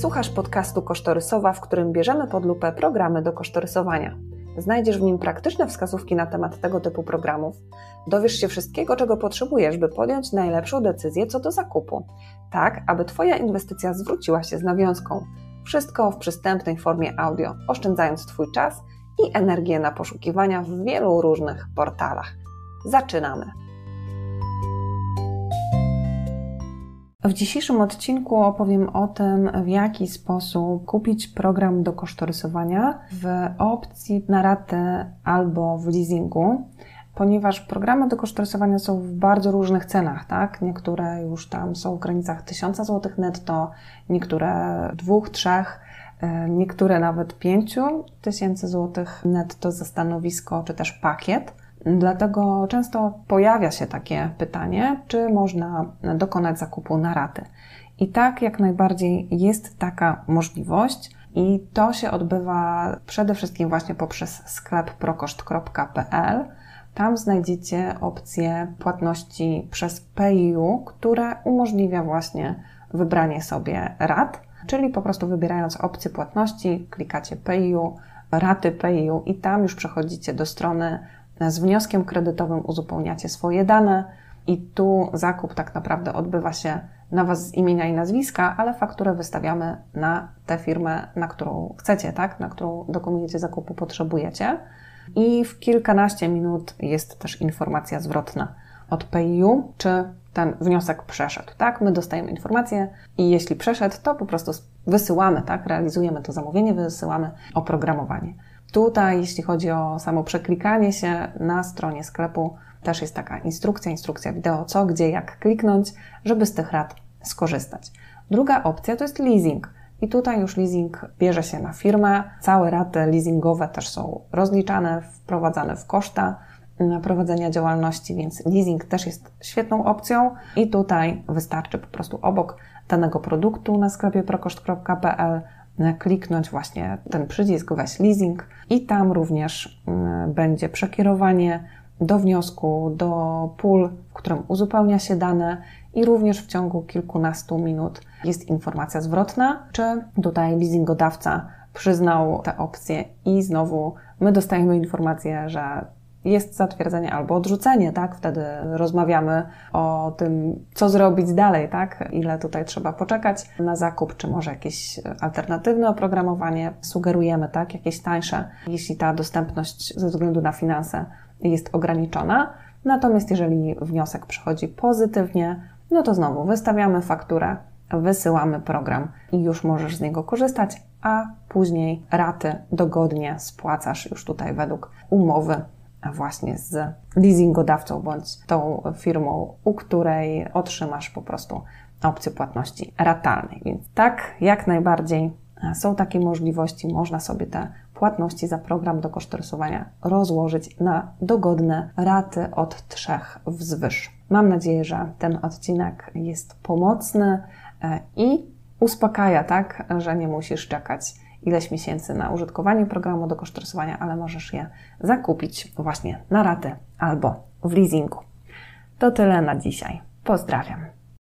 Słuchasz podcastu Kosztorysowa, w którym bierzemy pod lupę programy do kosztorysowania. Znajdziesz w nim praktyczne wskazówki na temat tego typu programów. Dowiesz się wszystkiego, czego potrzebujesz, by podjąć najlepszą decyzję co do zakupu, tak aby Twoja inwestycja zwróciła się z nawiązką. Wszystko w przystępnej formie audio, oszczędzając Twój czas i energię na poszukiwania w wielu różnych portalach. Zaczynamy! W dzisiejszym odcinku opowiem o tym, w jaki sposób kupić program do kosztorysowania w opcji na ratę albo w leasingu, ponieważ programy do kosztorysowania są w bardzo różnych cenach, tak? Niektóre już tam są w granicach 1000 zł netto, niektóre 2, 3, e, niektóre nawet 5000 zł netto za stanowisko czy też pakiet. Dlatego często pojawia się takie pytanie, czy można dokonać zakupu na raty. I tak, jak najbardziej jest taka możliwość. I to się odbywa przede wszystkim właśnie poprzez sklep prokoszt.pl. Tam znajdziecie opcję płatności przez PayU, które umożliwia właśnie wybranie sobie rat, czyli po prostu wybierając opcję płatności, klikacie PayU, raty PayU i tam już przechodzicie do strony z wnioskiem kredytowym uzupełniacie swoje dane i tu zakup tak naprawdę odbywa się na Was z imienia i nazwiska, ale fakturę wystawiamy na tę firmę, na którą chcecie, tak? na którą dokonujecie zakupu, potrzebujecie. I w kilkanaście minut jest też informacja zwrotna od PayU, czy ten wniosek przeszedł, tak? My dostajemy informację i jeśli przeszedł, to po prostu wysyłamy, tak? Realizujemy to zamówienie, wysyłamy oprogramowanie. Tutaj, jeśli chodzi o samo przeklikanie się na stronie sklepu, też jest taka instrukcja, instrukcja wideo, co, gdzie, jak kliknąć, żeby z tych rad skorzystać. Druga opcja to jest leasing. I tutaj już leasing bierze się na firmę. Całe raty leasingowe też są rozliczane, wprowadzane w koszta prowadzenia działalności, więc leasing też jest świetną opcją. I tutaj wystarczy po prostu obok danego produktu na sklepie prokoszt.pl kliknąć właśnie ten przycisk weź leasing i tam również mm, będzie przekierowanie do wniosku, do pól, w którym uzupełnia się dane i również w ciągu kilkunastu minut jest informacja zwrotna, czy tutaj leasingodawca przyznał tę opcję i znowu my dostajemy informację, że jest zatwierdzenie albo odrzucenie, tak? Wtedy rozmawiamy o tym, co zrobić dalej, tak? Ile tutaj trzeba poczekać na zakup, czy może jakieś alternatywne oprogramowanie sugerujemy, tak? Jakieś tańsze, jeśli ta dostępność ze względu na finanse jest ograniczona. Natomiast jeżeli wniosek przychodzi pozytywnie, no to znowu wystawiamy fakturę, wysyłamy program i już możesz z niego korzystać, a później raty dogodnie spłacasz już tutaj według umowy właśnie z leasingodawcą bądź tą firmą, u której otrzymasz po prostu opcję płatności ratalnej. Więc tak, jak najbardziej są takie możliwości, można sobie te płatności za program do kosztorysowania rozłożyć na dogodne raty od trzech wzwyż. Mam nadzieję, że ten odcinek jest pomocny e, i uspokaja, tak, że nie musisz czekać ileś miesięcy na użytkowanie programu do kosztorysowania, ale możesz je zakupić właśnie na ratę albo w leasingu. To tyle na dzisiaj. Pozdrawiam.